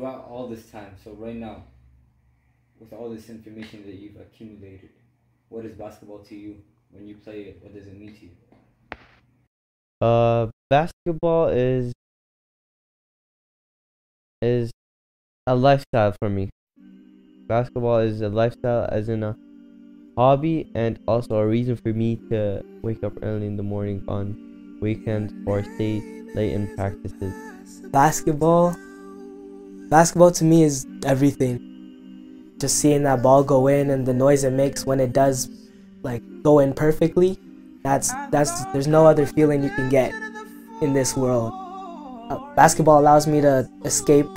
throughout all this time, so right now, with all this information that you've accumulated, what is basketball to you when you play it? What does it mean to you? Uh, basketball is is a lifestyle for me. Basketball is a lifestyle, as in a hobby, and also a reason for me to wake up early in the morning on weekends or stay late in practices. Basketball, basketball to me is everything. Just seeing that ball go in and the noise it makes when it does, like go in perfectly. That's that's there's no other feeling you can get in this world. Uh, basketball allows me to escape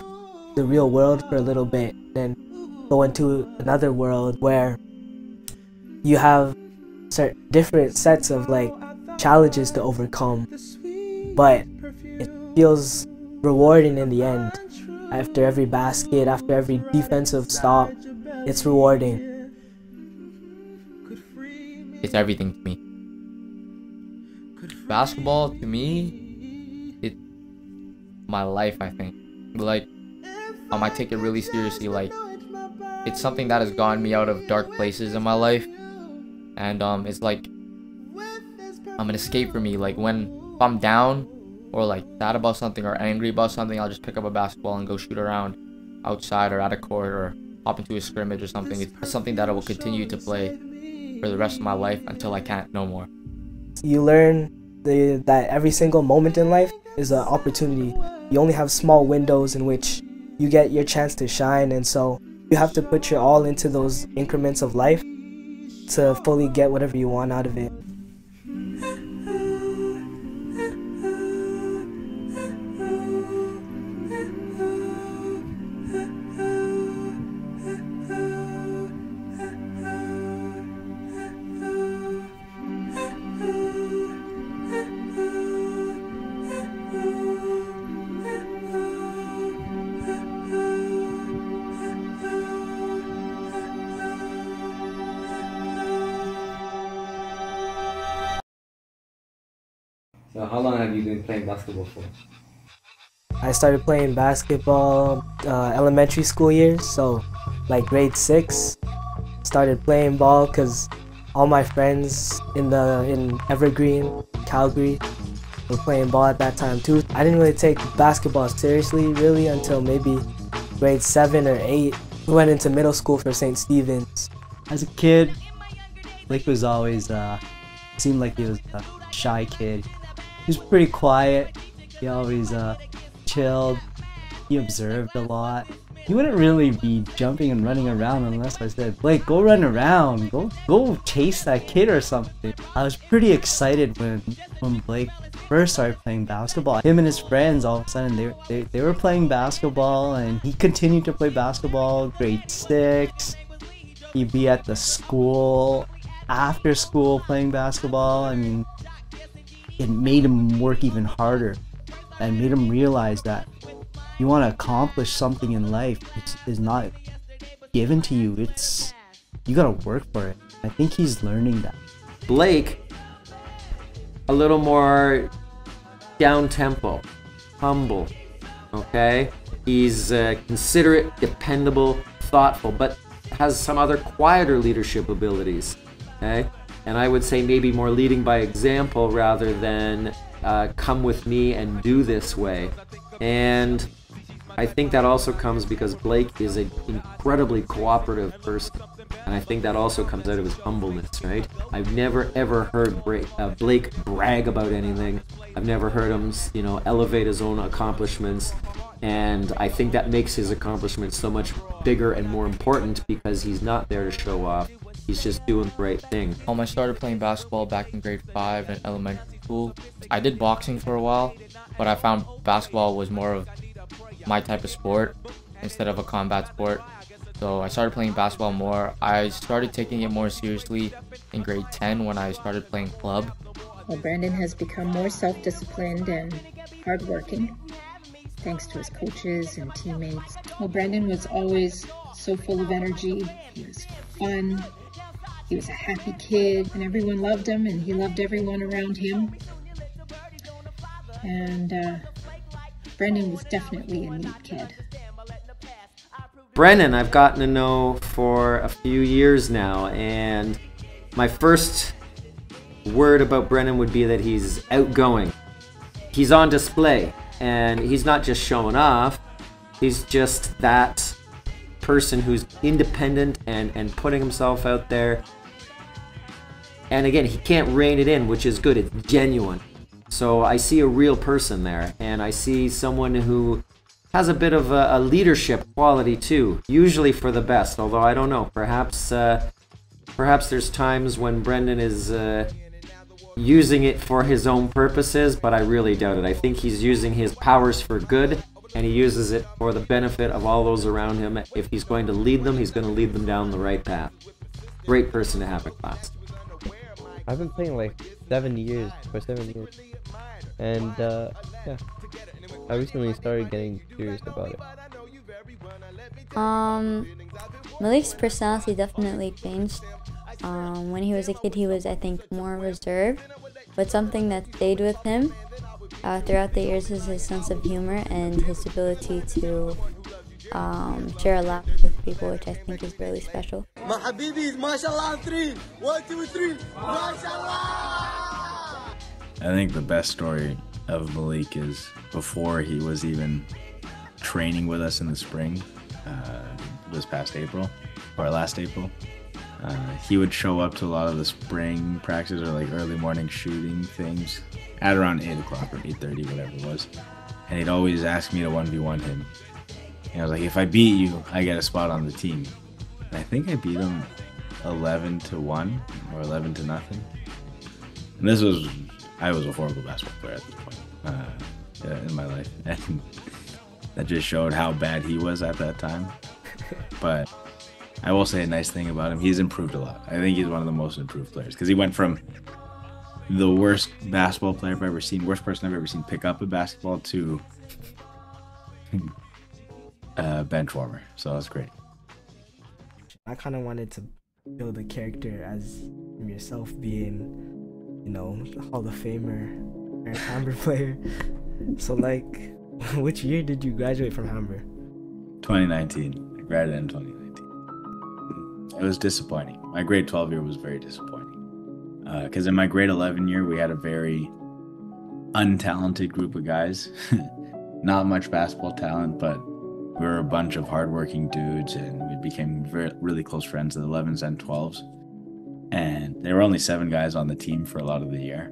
the real world for a little bit, then go into another world where you have certain different sets of like challenges to overcome, but it feels rewarding in the end. After every basket, after every defensive stop, it's rewarding. It's everything to me. Basketball to me, it's my life. I think like um, I take it really seriously. Like it's something that has gotten me out of dark places in my life, and um, it's like I'm an escape for me. Like when I'm down or like sad about something or angry about something, I'll just pick up a basketball and go shoot around outside or at a court or hop into a scrimmage or something. It's something that I will continue to play for the rest of my life until I can't no more. You learn the, that every single moment in life is an opportunity. You only have small windows in which you get your chance to shine, and so you have to put your all into those increments of life to fully get whatever you want out of it. Basketball for? I started playing basketball uh, elementary school years, so like grade six. Started playing ball because all my friends in the in Evergreen, Calgary, were playing ball at that time too. I didn't really take basketball seriously really until maybe grade seven or eight. We went into middle school for St. Stephen's. As a kid, Blake was always uh, seemed like he was a shy kid. He was pretty quiet. He always uh, chilled. He observed a lot. He wouldn't really be jumping and running around unless I said, Blake, go run around. Go go chase that kid or something. I was pretty excited when when Blake first started playing basketball. Him and his friends all of a sudden they, they, they were playing basketball and he continued to play basketball grade six. He'd be at the school after school playing basketball. I mean it made him work even harder and made him realize that you want to accomplish something in life it's, is not given to you it's you gotta work for it i think he's learning that Blake, a little more down tempo, humble, okay? He's uh, considerate, dependable, thoughtful, but has some other quieter leadership abilities, okay? And I would say maybe more leading by example rather than uh, come with me and do this way. And I think that also comes because Blake is an incredibly cooperative person. And I think that also comes out of his humbleness, right? I've never ever heard Bra- uh, Blake brag about anything. I've never heard him, you know, elevate his own accomplishments. And I think that makes his accomplishments so much bigger and more important because he's not there to show off. He's just doing the right thing. Um, I started playing basketball back in grade five in elementary school. I did boxing for a while, but I found basketball was more of my type of sport instead of a combat sport. So I started playing basketball more. I started taking it more seriously in grade 10 when I started playing club. Well, Brandon has become more self disciplined and hardworking thanks to his coaches and teammates. Well, Brandon was always so full of energy. He was fun. He was a happy kid, and everyone loved him, and he loved everyone around him. And uh, Brandon was definitely a neat kid. Brendan, I've gotten to know for a few years now, and my first word about Brendan would be that he's outgoing. He's on display, and he's not just showing off, he's just that person who's independent and, and putting himself out there. And again, he can't rein it in, which is good. It's genuine. So I see a real person there, and I see someone who has a bit of a, a leadership quality too, usually for the best. Although I don't know, perhaps uh, perhaps there's times when Brendan is uh, using it for his own purposes, but I really doubt it. I think he's using his powers for good, and he uses it for the benefit of all those around him. If he's going to lead them, he's going to lead them down the right path. Great person to have in class. I've been playing like seven years for seven years, and uh, yeah, I recently started getting serious about it. Um, Malik's personality definitely changed. Um, when he was a kid, he was, I think, more reserved. But something that stayed with him uh, throughout the years is his sense of humor and his ability to um, share a lot with people, which I think is really special. I think the best story of Malik is before he was even training with us in the spring, uh, this past April, or last April. Uh, he would show up to a lot of the spring practices or like early morning shooting things at around 8 o'clock or 8.30, whatever it was. And he'd always ask me to 1v1 him. And I was like, if I beat you, I get a spot on the team. And I think I beat him 11 to 1 or 11 to nothing. And this was, I was a horrible basketball player at this point uh, in my life. And that just showed how bad he was at that time. but I will say a nice thing about him. He's improved a lot. I think he's one of the most improved players because he went from the worst basketball player I've ever seen, worst person I've ever seen pick up a basketball to uh, bench warmer. So that's great. I kind of wanted to build a character as yourself being, you know, Hall of Famer, Eric Hamber player. So, like, which year did you graduate from Hamber? 2019. I graduated in 2019. It was disappointing. My grade 12 year was very disappointing. Because uh, in my grade 11 year, we had a very untalented group of guys. Not much basketball talent, but we were a bunch of hardworking dudes, and we became very, really close friends the 11s and 12s. And there were only seven guys on the team for a lot of the year,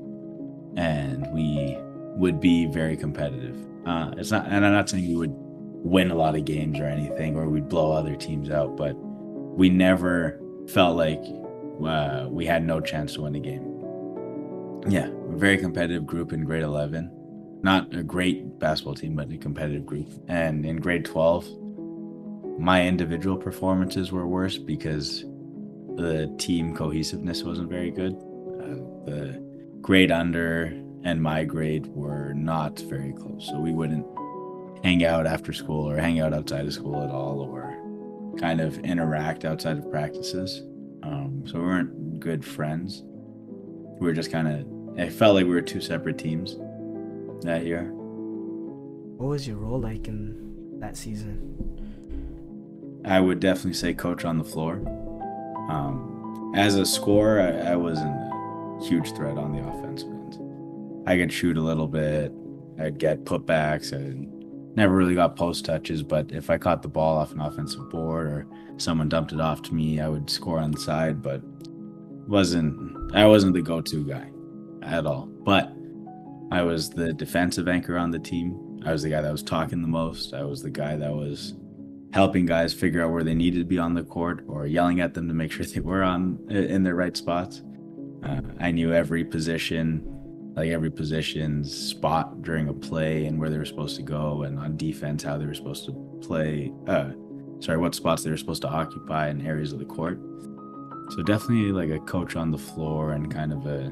and we would be very competitive. Uh, it's not, and I'm not saying we would win a lot of games or anything, or we'd blow other teams out, but we never felt like uh, we had no chance to win a game. Yeah, very competitive group in grade 11 not a great basketball team, but a competitive group. And in grade 12, my individual performances were worse because the team cohesiveness wasn't very good. Uh, the grade under and my grade were not very close. So we wouldn't hang out after school or hang out outside of school at all or kind of interact outside of practices. Um, so we weren't good friends. We were just kind of, it felt like we were two separate teams that year. What was your role like in that season? I would definitely say coach on the floor. Um, as a scorer, I, I, wasn't a huge threat on the offensive end. I could shoot a little bit. I'd get putbacks. I never really got post touches, but if I caught the ball off an offensive board or someone dumped it off to me, I would score on the side. But wasn't I wasn't the go-to guy at all. But I was the defensive anchor on the team. I was the guy that was talking the most. I was the guy that was helping guys figure out where they needed to be on the court or yelling at them to make sure they were on in their right spots. Uh, I knew every position, like every position's spot during a play and where they were supposed to go, and on defense how they were supposed to play. Uh, sorry, what spots they were supposed to occupy in areas of the court. So definitely like a coach on the floor and kind of a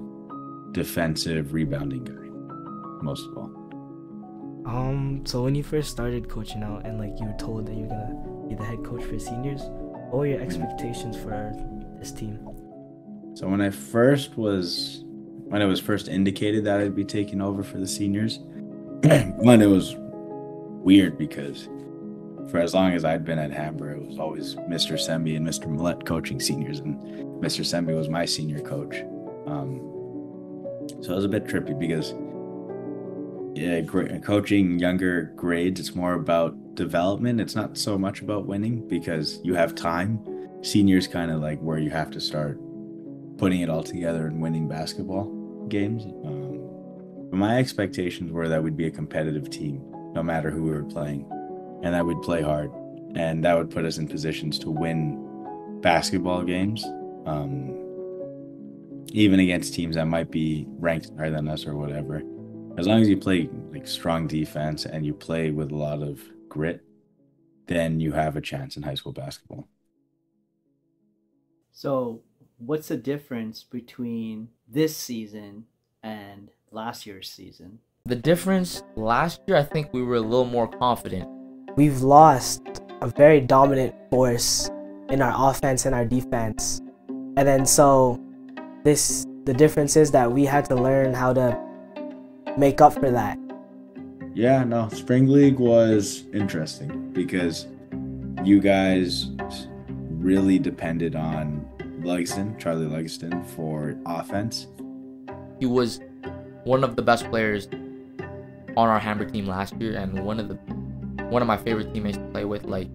defensive rebounding guy most of all. Um, so when you first started coaching out and like you were told that you're gonna be the head coach for seniors, what were your expectations for this team? So when I first was when it was first indicated that I'd be taking over for the seniors, when it was weird because for as long as I'd been at Hamber, it was always Mr. Sembi and Mr. Millett coaching seniors, and Mr. Sembi was my senior coach. Um, so it was a bit trippy because yeah, gra- coaching younger grades, it's more about development. It's not so much about winning because you have time. Seniors kind of like where you have to start putting it all together and winning basketball games. Um, my expectations were that we'd be a competitive team, no matter who we were playing, and that we'd play hard, and that would put us in positions to win basketball games. Um, even against teams that might be ranked higher than us or whatever. As long as you play like strong defense and you play with a lot of grit, then you have a chance in high school basketball. So, what's the difference between this season and last year's season? The difference last year, I think we were a little more confident. We've lost a very dominant force in our offense and our defense. And then so this the difference is that we had to learn how to make up for that. Yeah, no, Spring League was interesting because you guys really depended on Lugston, Charlie Lugston, for offense. He was one of the best players on our Hamber team last year, and one of the one of my favorite teammates to play with. Like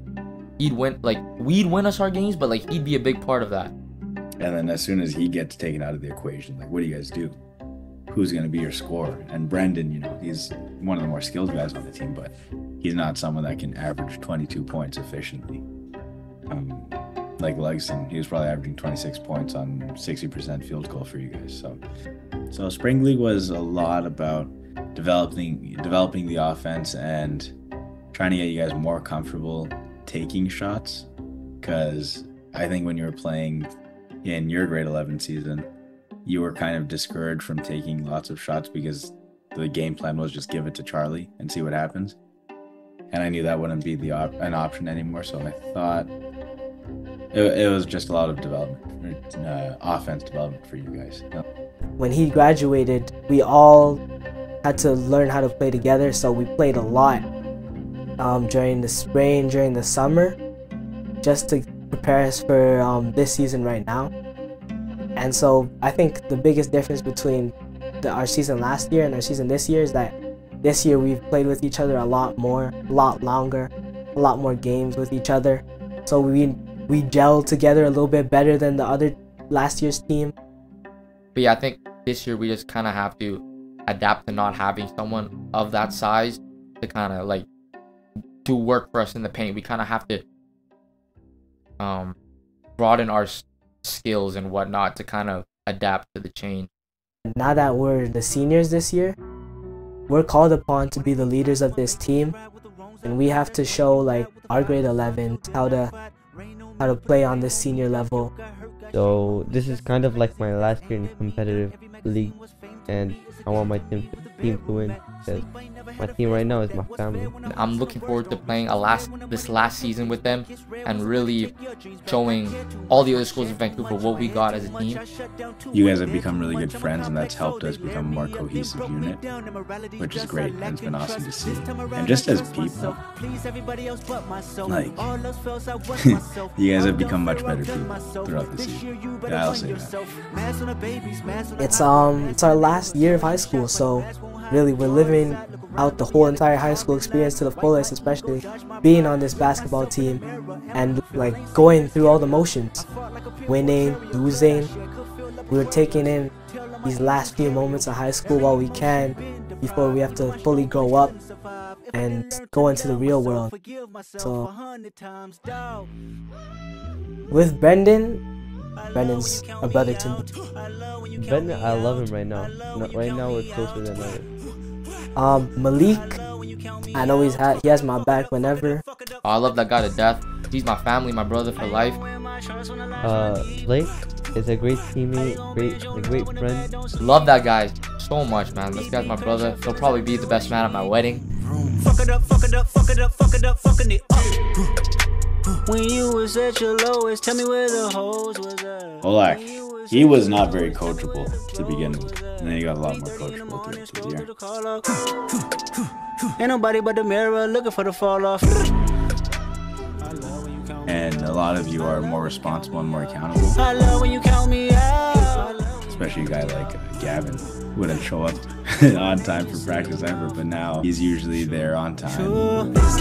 he'd win, like we'd win us our games, but like he'd be a big part of that. And then as soon as he gets taken out of the equation, like what do you guys do? Who's going to be your scorer? And Brendan, you know, he's one of the more skilled guys on the team, but he's not someone that can average 22 points efficiently. Um, like Lugston, he was probably averaging 26 points on 60% field goal for you guys. So, so spring league was a lot about developing developing the offense and trying to get you guys more comfortable taking shots. Because I think when you were playing in your grade 11 season, you were kind of discouraged from taking lots of shots because the game plan was just give it to Charlie and see what happens. And I knew that wouldn't be the op- an option anymore, so I thought it, it was just a lot of development, uh, offense development for you guys. When he graduated, we all had to learn how to play together, so we played a lot um, during the spring, during the summer, just to prepare us for um, this season right now. And so I think the biggest difference between the, our season last year and our season this year is that this year we've played with each other a lot more, a lot longer, a lot more games with each other. So we we gel together a little bit better than the other last year's team. But yeah, I think this year we just kind of have to adapt to not having someone of that size to kind of like do work for us in the paint. We kind of have to um broaden our skills and whatnot to kind of adapt to the change. Now that we're the seniors this year, we're called upon to be the leaders of this team, and we have to show like our grade 11 how to how to play on the senior level. So this is kind of like my last year in competitive league, and I want my team team to win because my team right now is my family. I'm looking forward to playing a last this last season with them and really showing all the other schools in Vancouver what we got as a team. You guys have become really good friends, and that's helped us become a more cohesive unit, which is great, and it's been awesome to see. And just as people, like, you guys have become much better people throughout the season. Yeah, I'll say that. It's um it's our last year of high school, so really we're living out the whole entire high school experience to the fullest, especially being on this basketball team and like going through all the motions, winning, losing. We're taking in these last few moments of high school while we can before we have to fully grow up and go into the real world. So with Brendan, Brendan's a brother to me. Brendan, I love him right now. No, right now we're closer than ever. Um, Malik, I know he's had he has my back whenever. Oh, I love that guy to death. He's my family, my brother for life. Uh, Blake is a great teammate, great, a great friend. Love that guy so much, man. This guy's my brother. He'll probably be the best man at my wedding. Fuck it up, fuck it up, fuck it up, fuck it up, fucking it up. When you was at your lowest, tell me where the hoes was at. Olak, he was not very coachable to begin with, and then he got a lot more coachable throughout the year. Ain't nobody but the mirror looking for the fall off. and a lot of you are more responsible and more accountable. I love when you count me out. Especially a guy like uh, Gavin wouldn't show up on time for practice ever, but now he's usually there on time. This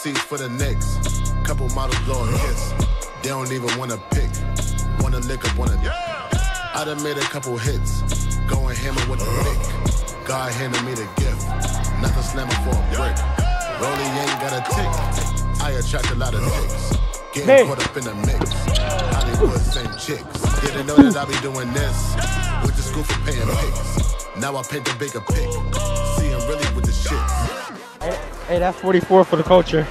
seats for the Knicks. Couple models blowing kiss. They don't even wanna pick. Wanna lick up, wanna. I done made a couple hits. Going hammer with the Nick. God handed me the gift. Nothing slamming for a brick. Rolly ain't got a tick. I attract a lot of chicks. Getting Hey. caught up in the mix. Hollywood, same chicks. Didn't know that I be doing this. Went to school for paying pics. Now I paint the bigger pic. See him really with the shit. Hey, that's 44 for the culture.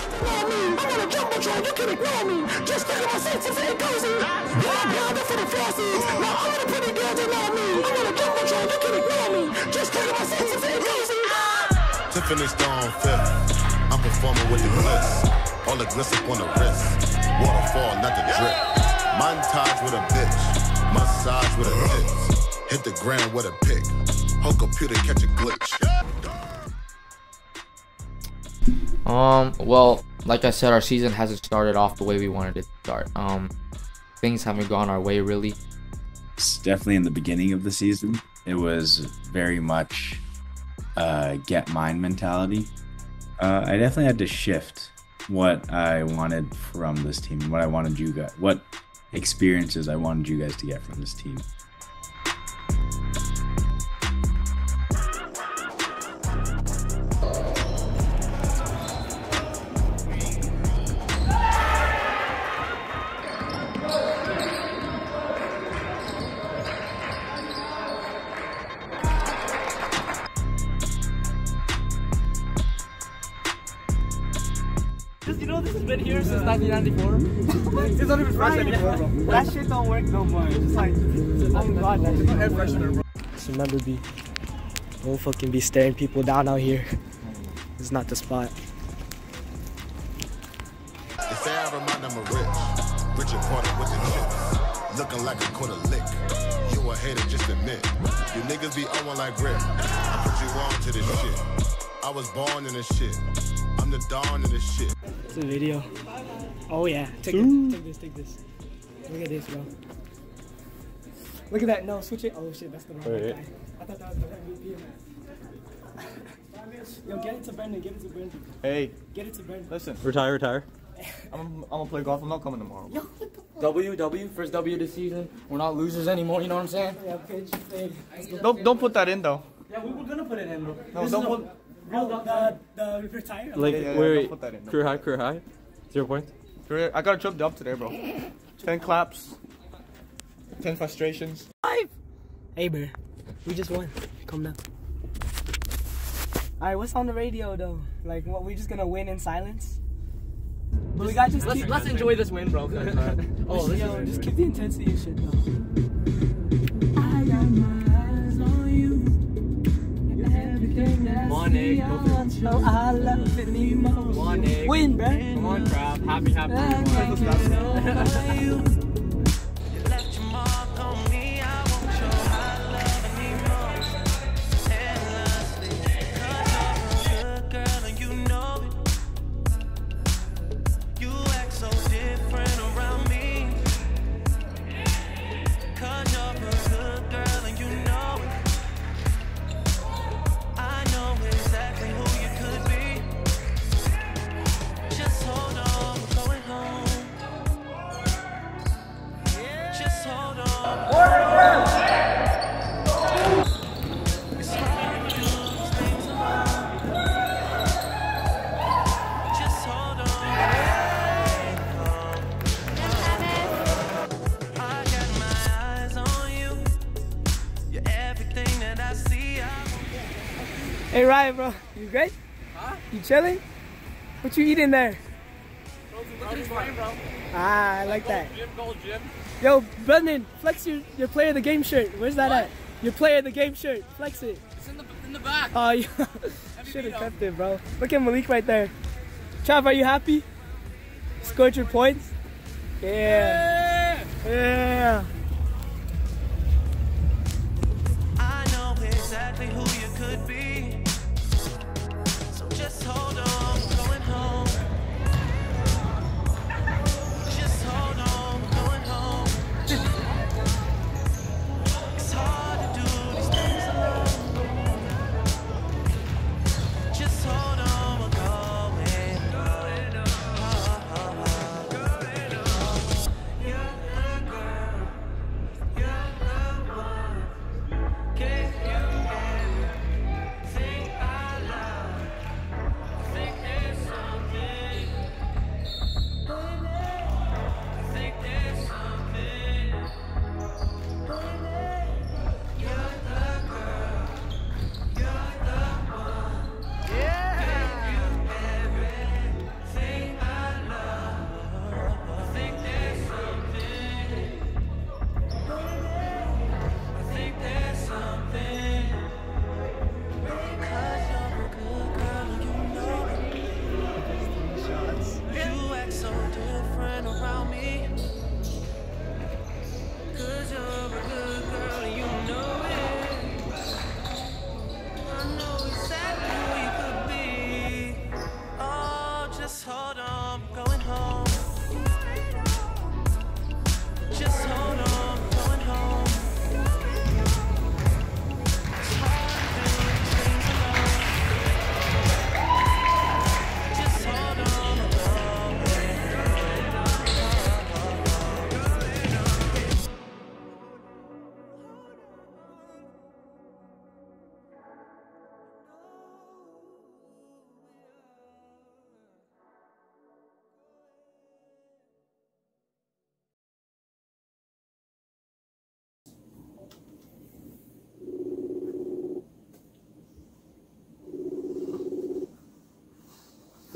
Tiffany Stone fifth. I'm performing with the glitz. All the up on the wrist. Waterfall, not the drip. Montage with a bitch. Massage with a tits. Hit the ground with a pick. Whole computer catch a glitch. Um, well, like I said, our season hasn't started off the way we wanted it to start. Um, things haven't gone our way really. It's definitely in the beginning of the season. It was very much uh, get mine mentality. Uh, I definitely had to shift what I wanted from this team, what I wanted you guys, what experiences I wanted you guys to get from this team. That shit don't work no more. It's just like, oh god, that shit. Air freshener, bro. Just remember, be don't fucking be staring people down out here. It's not the spot. They say I remind them of rich. Richard Porter with the chips. Looking like a quarter lick. You a hater, just admit. You niggas be on one like Rick. I put you on to this shit. I was born in this shit. I'm the dawn in this shit. It's a video. Oh yeah, take this, take this, take this. Look at this, bro. Look at that. No, switch it. Oh shit, that's the wrong Wait. guy. I thought that was the MVP. Yo, get it to Brendan. Get it to Brendan. Hey, Get it to Brendan. listen. Retire, retire. I'm, I'm gonna play golf. I'm not coming tomorrow. W, W, first W this season. We're not losers anymore, you know what I'm saying? Yeah, pitch, fade. Let's. Don't don't put that in though. Yeah, we were gonna put it in, bro. No, don't put. Oh, the, the retire. Like, Okay. yeah, yeah, don't put that in. Career high, career high. Zero points. Career. I got a tripped up today, bro. Ten claps. Ten frustrations. Five! Hey, bro. We just won. Calm down. Alright, what's on the radio though? Like, what? We just gonna win in silence? But we got just Let's, keep. let's enjoy this win, bro. 'cause, oh, this yo, is just keep the intensity and shit though. One egg, it. I love it most. One egg. Win, bro. Come on, crowd. Happy, happy. You good? Huh? You chilling? What you eating there? Look at his brain, bro. Ah, I like that. Jim, gold Jim. Yo, Brendan, flex your, your player of the game shirt. Where's that at? Your player of the game shirt. Flex it. It's in the in the back. Oh, you should have kept it, bro. Look at Malik right there. Trav, are you happy? Scored your points? Yeah. Yeah. I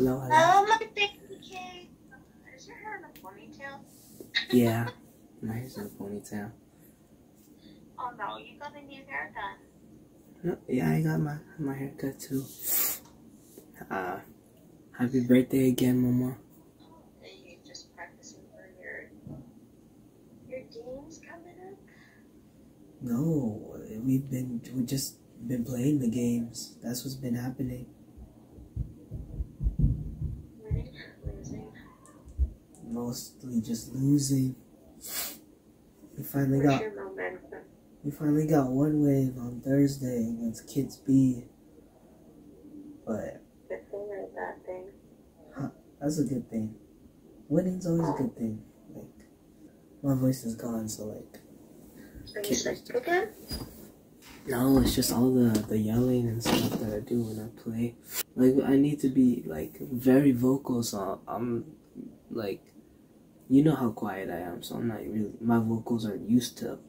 Hello, hello. Oh, my baby cake. Is your hair in a ponytail? Yeah. My hair's in a ponytail. Oh no, you got a new haircut. No, yeah, I got my, my haircut too. Uh, happy birthday again, Mama. Are you just practicing for your your games coming up? No, we've been we just been playing the games. That's what's been happening. Winning, losing. Mostly just losing. We finally Where's got we finally got one win on Thursday against Kids B. But Good thing or a bad thing? huh, that's a good thing. Winning's always a good thing. Like my voice is gone, so like Are you sick again? No, it's just all the the yelling and stuff that I do when I play. Like I need to be like very vocal, so I'm like, you know how quiet I am, so I'm not really. My vocals aren't used to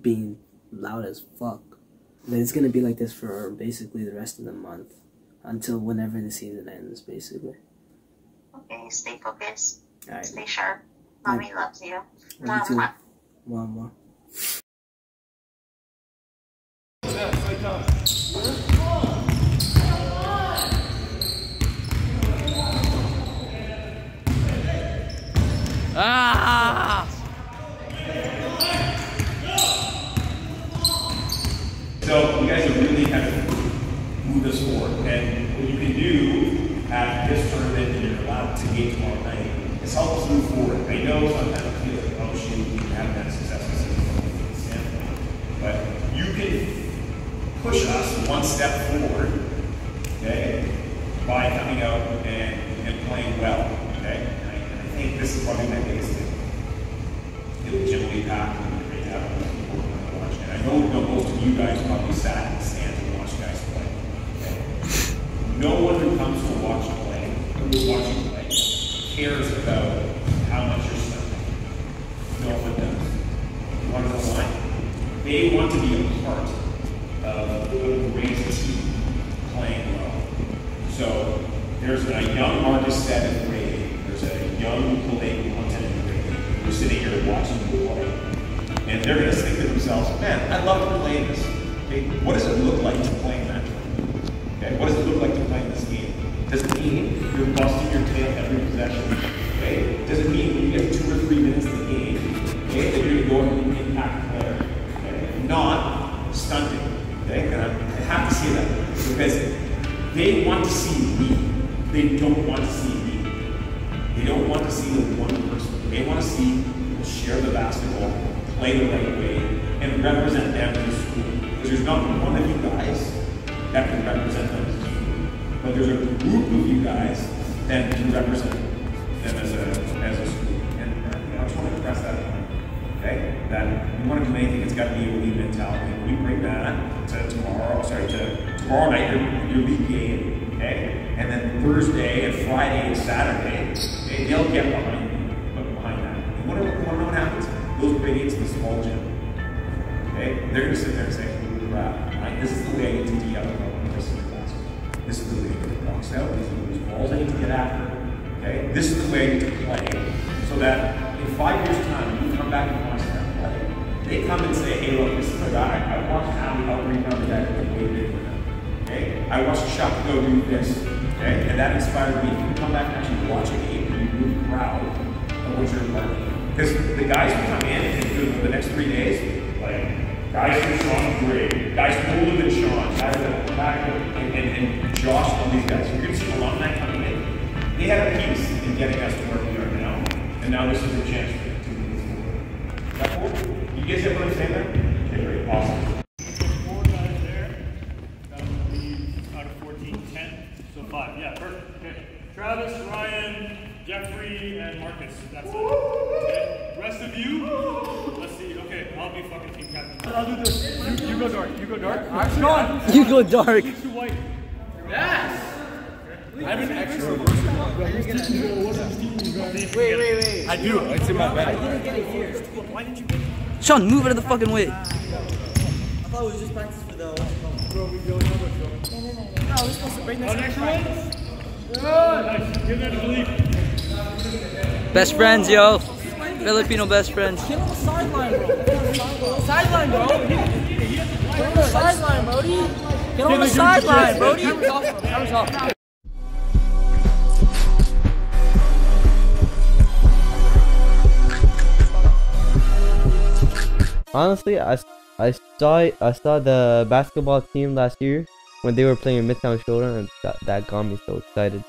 being loud as fuck. But it's gonna be like this for basically the rest of the month until whenever the season ends, basically. Okay, stay focused. Alright. Stay sharp. Mommy loves you. Love you too. Mwah, mwah. One more. Ah! So you guys have really kind to move this forward. And what you can do at this tournament and you're allowed to game tomorrow night is help us move forward. I know sometimes it feels like, oh shoot, we haven't had success. But you can push us one step forward, okay, by coming out and, and playing well, okay? And I, and I think this is probably my biggest thing. It generally packed and great I know, know most of you guys probably sat anything, it's got to be a league mentality. We bring that to tomorrow, sorry, to tomorrow night, your, your league game, okay? And then Thursday and Friday and Saturday, okay, they'll get behind you, behind that. And what, what, what happens? Those it to the small gym. Okay? They're gonna sit there and say, crap, right? this is the way I need to out of this is the basketball. This is the way I need to box out, these are those balls I need to get after. Okay? This is the way I need to play. So that in five Come and say, hey, look, this is the guy. I watched Howie out rebound that way big for them. Okay? I watched Chuck go do this. Okay? And that inspired me. You come back and actually watch a game and you really proud of what you're learning. Because the guys who come in and do the next three days, like guys from Sean Gray, guys older than Sean, guys that back and, and, and Josh, all these guys. You're gonna see alumni coming in. They had a piece in getting us to where we are now, and now this is a chance You guys get what I'm there? Okay, great, awesome. Four guys there. That would be out of 14, 10. So five. Yeah, perfect. Okay. Travis, Ryan, Jeffrey, and Marcus. That's it. Okay. Rest of you, let's see. Okay, I'll be fucking team captain. I'll do this. You, you go dark. You go dark. I'm gone. You go dark. He's too white. Yes. I have an extra. Wait, wait, wait. I do. It's in my bag. I didn't get it here. Why didn't you get it? Sean, move it the fucking way. I thought it was just practice for the. No, we're. Best friends, yo. Filipino best friends. Get on the sideline, bro. Sideline, bro. Get on the sideline, Brody. Get on the sideline, Brody. Honestly, I, I saw I saw the basketball team last year when they were playing Midtown Showdown, and that, that got me so excited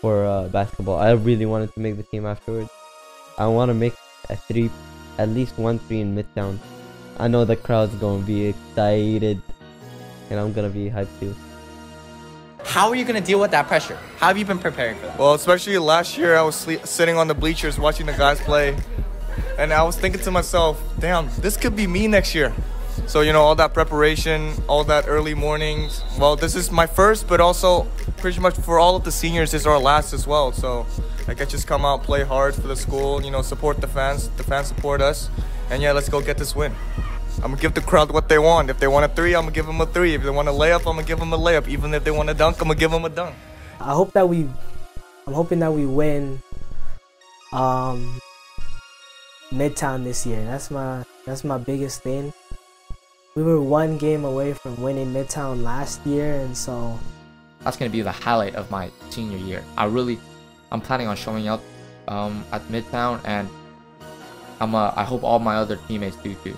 for uh, basketball. I really wanted to make the team afterwards. I want to make a three, at least one three in Midtown. I know the crowd's gonna be excited, and I'm gonna be hyped too. How are you going to deal with that pressure? How have you been preparing for that? Well, especially last year, I was sleep- sitting on the bleachers watching the guys play, and I was thinking to myself, "Damn, this could be me next year." So you know, all that preparation, all that early mornings. Well, this is my first, but also pretty much for all of the seniors, is our last as well. So I can just come out, play hard for the school. You know, support the fans. The fans support us, and yeah, let's go get this win. I'm gonna give the crowd what they want. If they want a three, I'm gonna give them a three. If they want a layup, I'm gonna give them a layup. Even if they want a dunk, I'm gonna give them a dunk. I hope that we, I'm hoping that we win, um, Midtown this year. That's my that's my biggest thing. We were one game away from winning Midtown last year, and so That's gonna be the highlight of my senior year. I really, I'm planning on showing up um, at Midtown, and I'm uh, I hope all my other teammates do too.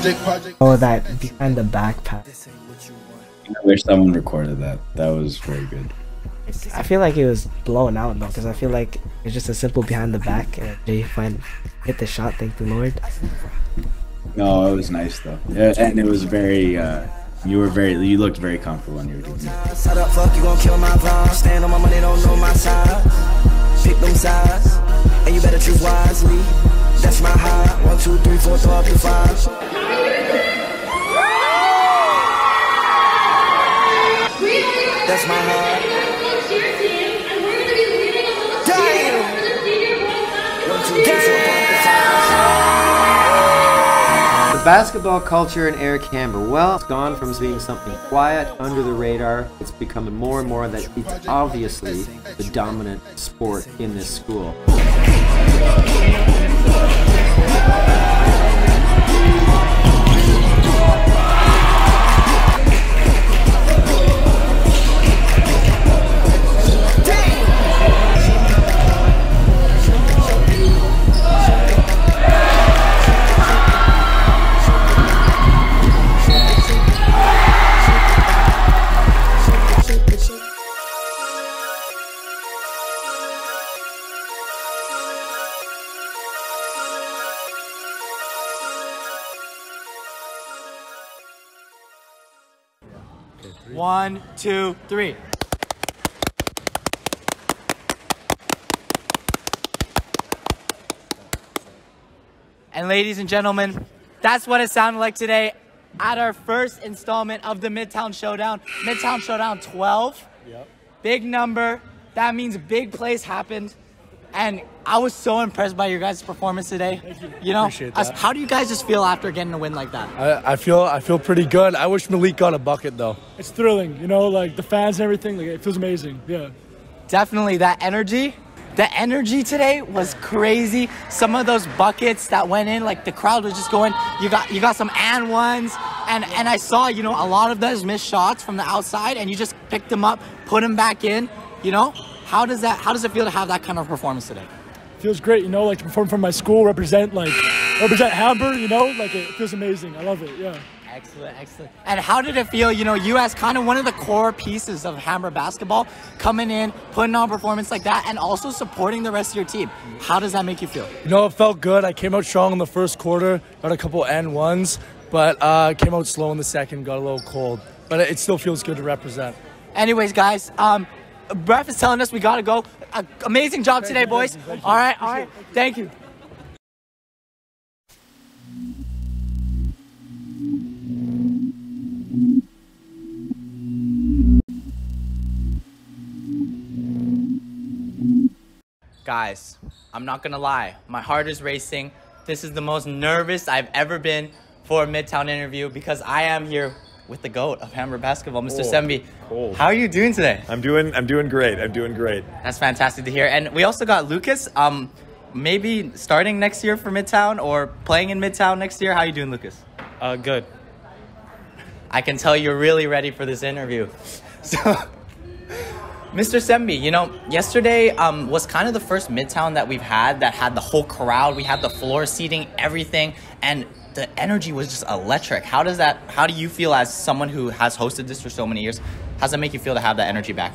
Project project. oh that behind the back pass. I wish someone recorded that. That was very good. I feel like it was blown out though, because I feel like it's just a simple behind the back, and Jay find hit the shot. Thank the Lord. No, it was nice though. Yeah, and it was very uh, You were very, you looked very comfortable when you were doing that. Shut up, fuck, you gon' kill my vibe. Stand on my money, don't know my side. Pick them sides, and you better choose wisely. That's my high. One, two, three, four, up your five. That's my high. Two, five. The basketball culture in Eric Hamber, well, it's gone from being something quiet, under the radar. It's becoming more and more that it's obviously the dominant sport in this school. One, two, three. And ladies and gentlemen, that's what it sounded like today at our first installment of the Midtown Showdown. Midtown Showdown 12. Yep. Big number. That means big plays happened. And I was so impressed by your guys' performance today. you. know, Appreciate as- how do you guys just feel after getting a win like that? I, I feel I feel pretty good. I wish Malik got a bucket though. It's thrilling, you know, like the fans and everything. Like it feels amazing. Yeah. Definitely that energy. The energy today was crazy. Some of those buckets that went in, like the crowd was just going. You got you got some and ones, and and I saw you know a lot of those missed shots from the outside, and you just picked them up, put them back in. You know, how does that how does it feel to have that kind of performance today? Feels great, you know, like to perform for my school, represent like represent Hamber, you know, like it feels amazing. I love it. Yeah. Excellent, excellent. And how did it feel, you know, you as kind of one of the core pieces of Hamber basketball, coming in, putting on performance like that, and also supporting the rest of your team? How does that make you feel? You know, it felt good. I came out strong in the first quarter, got a couple N ones, but uh, came out slow in the second, got a little cold. But it still feels good to represent. Anyways, guys, um, Ref is telling us we gotta go. Uh, amazing job today, boys. All right, all right. Thank you. Guys, I'm not gonna lie, my heart is racing. This is the most nervous I've ever been for a Midtown interview because I am here with the GOAT of Hamber basketball, Mr. Sembi. cold. How are you doing today? I'm doing I'm doing great. I'm doing great. That's fantastic to hear. And we also got Lucas. Um, maybe starting next year for Midtown or playing in Midtown next year. How are you doing, Lucas? Uh, good. I can tell you're really ready for this interview. So, Mr. Sembi, you know, yesterday um, was kind of the first Midtown that we've had that had the whole crowd. We had the floor seating, everything, and the energy was just electric. How does that? How do you feel as someone who has hosted this for so many years? How does that make you feel to have that energy back?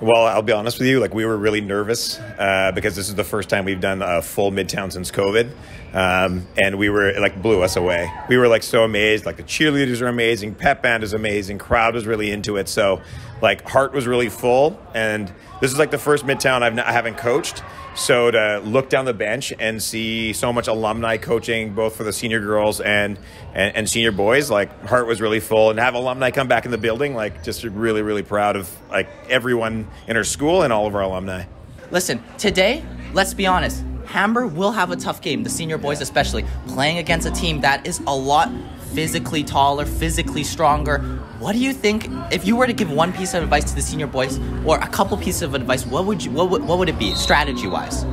Well, I'll be honest with you. Like we were really nervous uh, because this is the first time we've done a full Midtown since COVID, um, and we were like blew us away. We were like so amazed. Like the cheerleaders are amazing, pep band is amazing, crowd was really into it. So, like heart was really full, and this is like the first Midtown I've not, I haven't coached. So to look down the bench and see so much alumni coaching, both for the senior girls and, and and senior boys, like heart was really full, and have alumni come back in the building, like just really really proud of like everyone in our school and all of our alumni. Listen, today, let's be honest, Hamber will have a tough game, the senior boys especially, playing against a team that is a lot physically taller, physically stronger. What do you think if you were to give one piece of advice to the senior boys or a couple pieces of advice, what would you what would, what would it be strategy wise?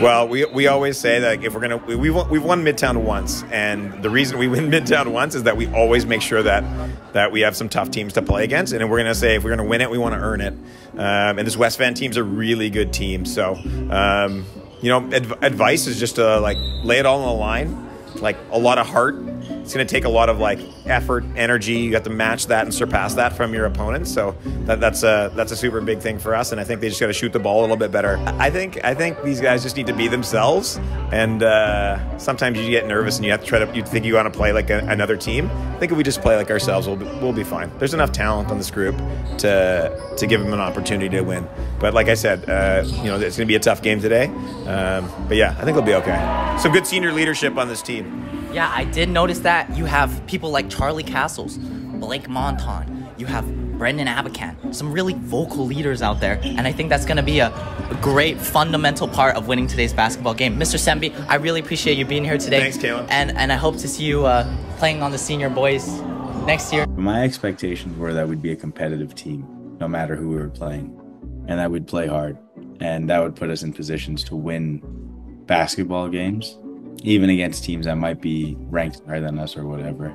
Well, we, we always say that if we're gonna we, won- we've won Midtown once, and the reason we win Midtown once is that we always make sure that that we have some tough teams to play against, and we're gonna say if we're gonna win it, we want to earn it. Um, and this West Van team's a really good team, so um, you know, adv- advice is just to like lay it all on the line, like a lot of heart. It's going to take a lot of like effort, energy. You have to match that and surpass that from your opponents. So that, that's a that's a super big thing for us. And I think they just got to shoot the ball a little bit better. I think I think these guys just need to be themselves. And uh, sometimes you get nervous and you have to try to you think you want to play like a, another team. I think if we just play like ourselves, we'll be, we'll be fine. There's enough talent on this group to to give them an opportunity to win. But like I said, uh, you know it's going to be a tough game today. Um, but yeah, I think it'll be okay. Some good senior leadership on this team. Yeah, I did notice that you have people like Charlie Castles, Blake Monton, you have Brendan Abacan, some really vocal leaders out there, and I think that's going to be a, a great fundamental part of winning today's basketball game. Mr. Sembi, I really appreciate you being here today. Thanks, Kalen. And and I hope to see you uh, playing on the senior boys next year. My expectations were that we'd be a competitive team, no matter who we were playing, and that we'd play hard, and that would put us in positions to win basketball games, even against teams that might be ranked higher than us or whatever.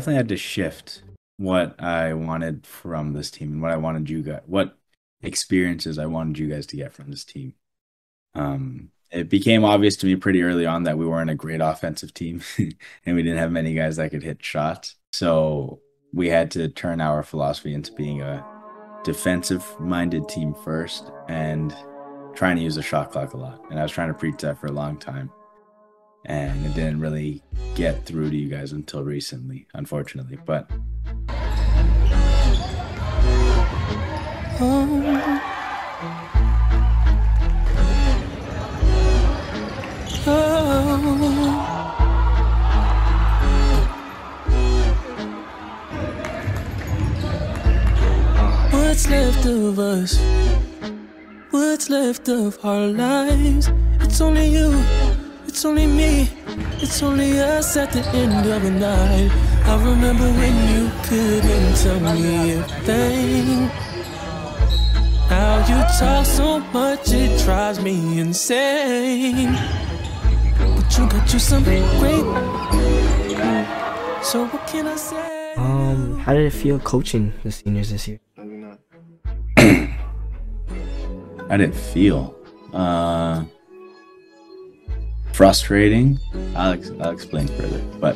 Definitely had to shift what I wanted from this team and what I wanted you guys, what experiences I wanted you guys to get from this team. Um, it became obvious to me pretty early on that we weren't a great offensive team and we didn't have many guys that could hit shots. So we had to turn our philosophy into being a defensive minded team first and trying to use the shot clock a lot. And I was trying to preach that for a long time and it didn't really get through to you guys until recently, unfortunately. But What's left of us? What's left of our lives? It's only you, it's only me, it's only us at the end of the night. I remember when you couldn't tell me a thing. How you talk so much, it drives me insane. But you got you something great. So what can I say? Um, how did it feel coaching the seniors this year? how did it feel? Uh, frustrating. I'll, ex- I'll explain further, but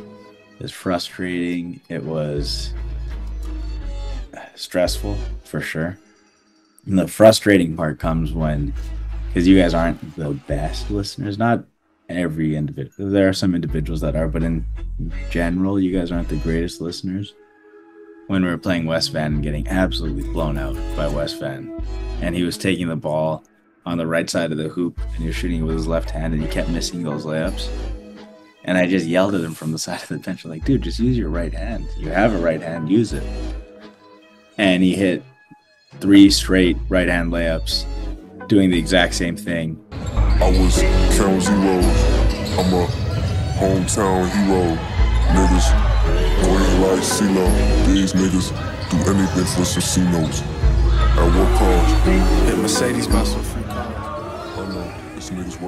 it's frustrating. It was stressful for sure. And the frustrating part comes when, because you guys aren't the best listeners, not every individual. There are some individuals that are, but in general, you guys aren't the greatest listeners. When we were playing West Van and getting absolutely blown out by West Van, and he was taking the ball on the right side of the hoop and he was shooting with his left hand and he kept missing those layups. And I just yelled at him from the side of the bench, like, dude, just use your right hand. You have a right hand, use it. And he hit three straight right hand layups, doing the exact same thing. I was count zeros. I'm a hometown hero. Niggas going like CeeLo. These niggas do anything for some C-notes. At what cost? Hit Mercedes by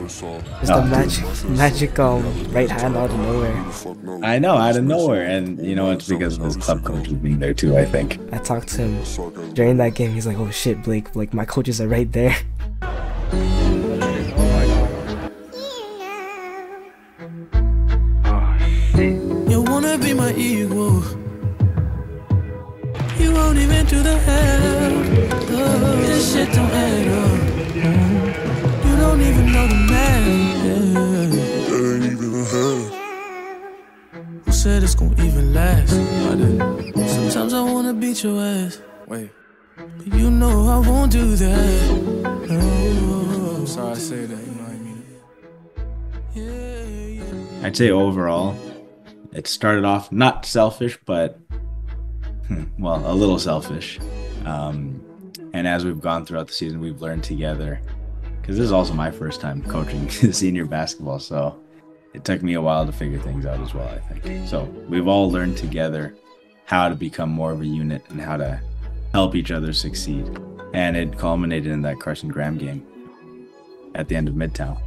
this nigga's worse off. It's the magic, magic um, right hand out of nowhere. I know, out of nowhere. And, you know, it's because of his club coaches being there too, I think. I talked to him during that game. He's like, "Oh shit, Blake! Like my coaches are right there." You wanna be my equal. You won't even do the hell. Oh, this shit don't add said it's gonna even last? I did. Sometimes I wanna beat your ass. Wait. But you know I won't do that. No. I'm sorry I say that, you know what I mean? I'd say overall, it started off not selfish, but hmm, well, a little selfish. Um, and as we've gone throughout the season, we've learned together. Because this is also my first time coaching senior basketball, so it took me a while to figure things out as well. I think so. We've all learned together how to become more of a unit and how to help each other succeed. And it culminated in that Carson Graham game at the end of Midtown.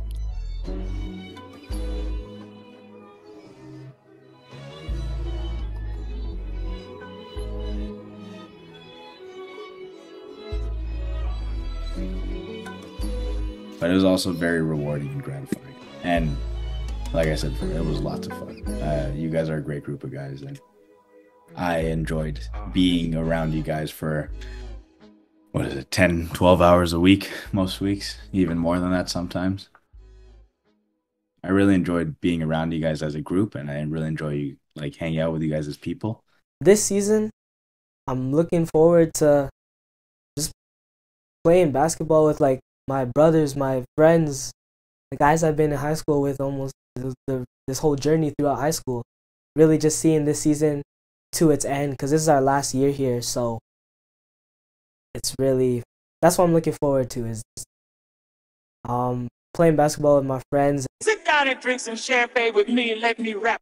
but it was also very rewarding and gratifying. And like I said, it was lots of fun. Uh, you guys are a great group of guys, and I enjoyed being around you guys for what is it, 10, 12 hours a week, most weeks, even more than that sometimes. I really enjoyed being around you guys as a group, and I really enjoy you like hanging out with you guys as people. This season, I'm looking forward to just playing basketball with like my brothers, my friends, the guys I've been in high school with almost the, this whole journey throughout high school. Really just seeing this season to its end because this is our last year here. So it's really, that's what I'm looking forward to is um, playing basketball with my friends. Sit down and drink some champagne with me and let me rap.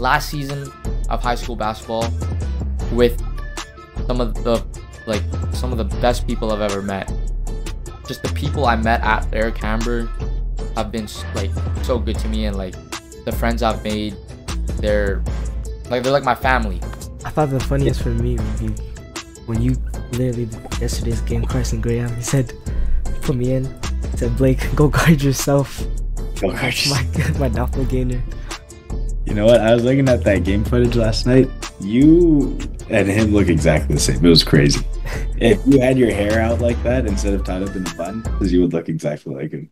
Last season of high school basketball with some of the like some of the best people I've ever met. Just the people I met at Eric Hamber have been like so good to me and like the friends I've made they're like they're like my family. I thought the funniest for me would be when you literally yesterday's game, Carson Graham, he said, put me in. He said, Blake, go guard yourself. Go guard That's my, my doppelganger. You know what? I was looking at that game footage last night. You and him look exactly the same. It was crazy. If you had your hair out like that instead of tied up in a bun, because you would look exactly like him.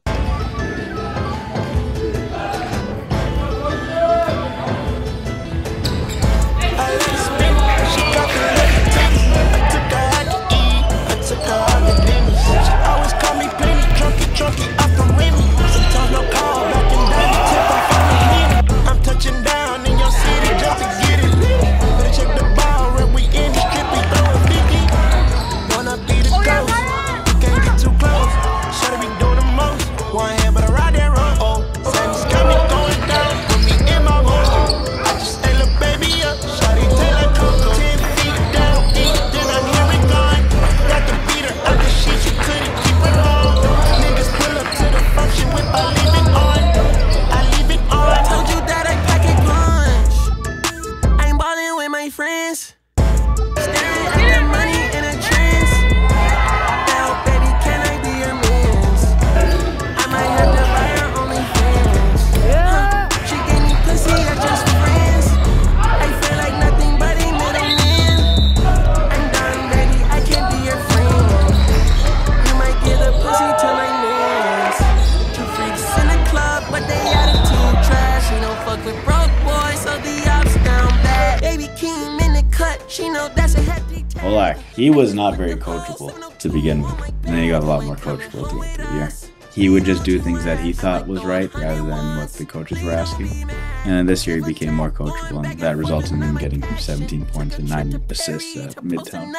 fuck with broke boys, so the ops down bad. Baby in the cut, she know that's a happy time. He was not very coachable to begin with. And then he got a lot more coachable throughout the year. He would just do things that he thought was right rather than what the coaches were asking. And this year he became more coachable, and that resulted in him getting 17 points and 9 assists at midtown.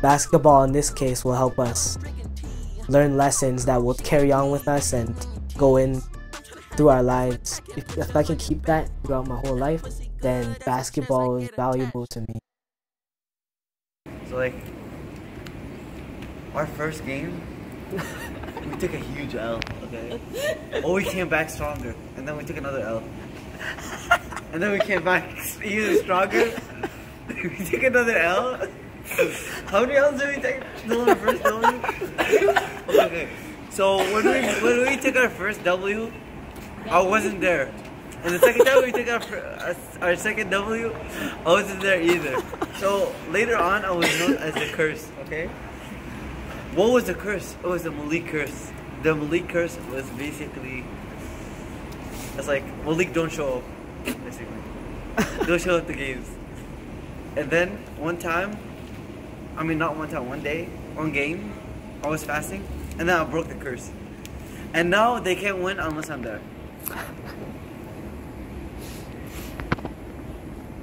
Basketball in this case will help us learn lessons that will carry on with us and go in through our lives. If, if I can keep that throughout my whole life, then basketball is valuable to me. So like our first game, we took a huge L, okay? But we came back stronger, and then we took another L. And then we came back even stronger. We take another L. How many L's did we take till our first W? Okay. So when we when we took our first W, I wasn't there. And the second time we took our fir- our second W, I wasn't there either. So later on, I was known as the curse. Okay. What was the curse? It was the Malik curse. The Malik curse was basically it's like Malik don't show up, basically. don't show up to games. And then one time, I mean not one time, one day, one game, I was fasting, and then I broke the curse. And now they can't win unless I'm there.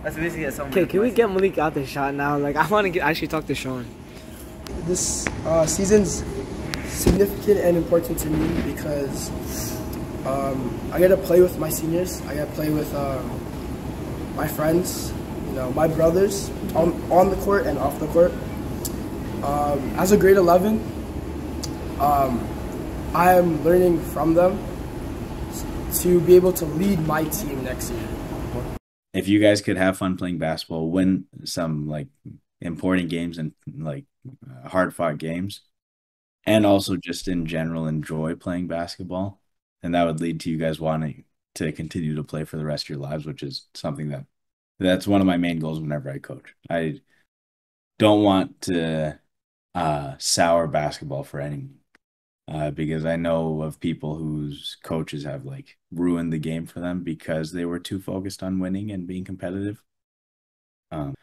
That's basically a summary. Okay, can we get Malik out the shot now? Like, I want to actually talk to Sean. This uh, season's significant and important to me because um, I get to play with my seniors. I get to play with um, my friends, you know, my brothers on, on the court and off the court. Um, as a grade 11, um, I am learning from them to be able to lead my team next year. if you guys could have fun playing basketball, win some like important games and like hard fought games, and also just in general enjoy playing basketball, then that would lead to you guys wanting to continue to play for the rest of your lives, which is something that that's one of my main goals whenever I coach. I don't want to uh, sour basketball for anyone. Uh, because I know of people whose coaches have like ruined the game for them because they were too focused on winning and being competitive. Um,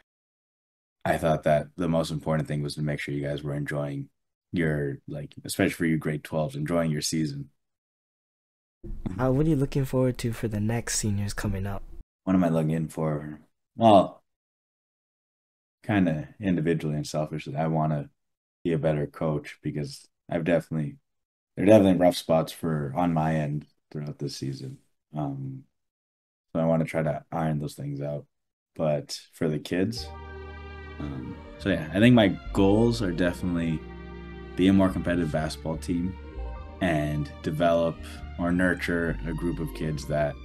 I thought that the most important thing was to make sure you guys were enjoying your like, especially for you grade 12s, enjoying your season. Uh, what are you looking forward to for the next seniors coming up? What am I looking in for? Well, kind of individually and selfishly, I want to be a better coach because I've definitely there are definitely rough spots for on my end throughout this season. Um, so I want to try to iron those things out. But for the kids, um, so yeah, I think my goals are definitely be a more competitive basketball team and develop or nurture a group of kids that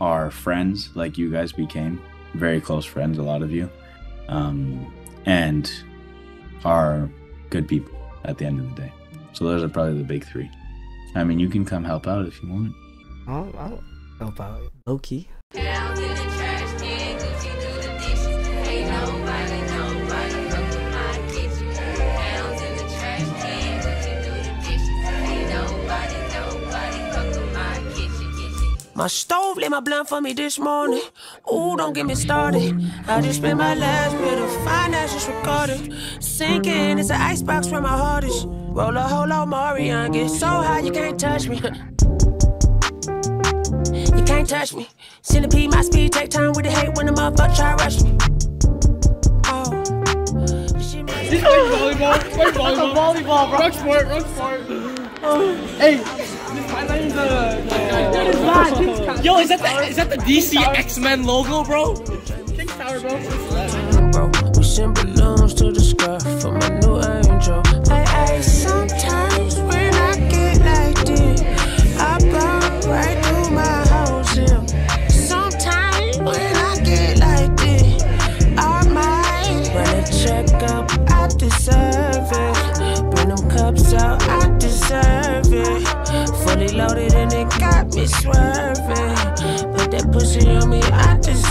are friends like you guys became, very close friends, a lot of you, um, and are good people at the end of the day. So those are probably the big three. I mean, you can come help out if you want. I'll, I'll help out. Low key. My stove lit my blunt for me this morning. Ooh, don't get me started. I just spent my last bit of finance just recorded. Sinking, it's an icebox where my heart is. Roll a whole lot Marion, get so high you can't touch me. You can't touch me. Centipede, my speed, take time with the hate when the motherfucker try to rush me. Oh. This play volleyball. Play volleyball. volleyball, bro. Run sport. Run sport. Hey, my name's uh. Yo, is that the is that the DC X Men logo, bro? King Tower, bro. bro. We send balloons to the sky for my new angel.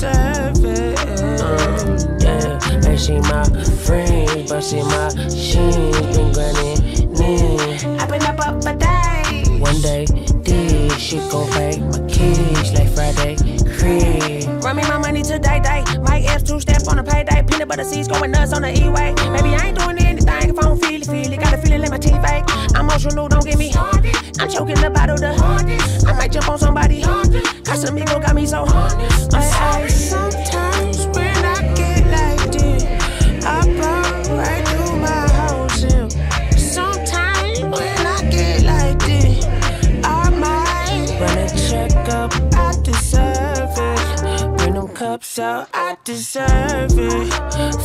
Me. I. Um, yeah, and she my friend, but see my machine been grinding. I've been up up a day. One day, this shit gon' break my keys like Friday. Crib. Run me my money today, day. My F two step on a payday. Peanut butter seeds going nuts on the E-way. Maybe I ain't doing anything if I don't feel it, feel it. Got a feeling like my teeth fake. I'm emotional, don't get me. I'm choking the bottle, the I might jump on somebody. Casamigo got me so deserve it.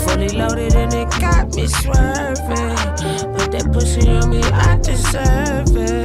Fully loaded and it got me swerving. Put that pussy on me. I deserve it.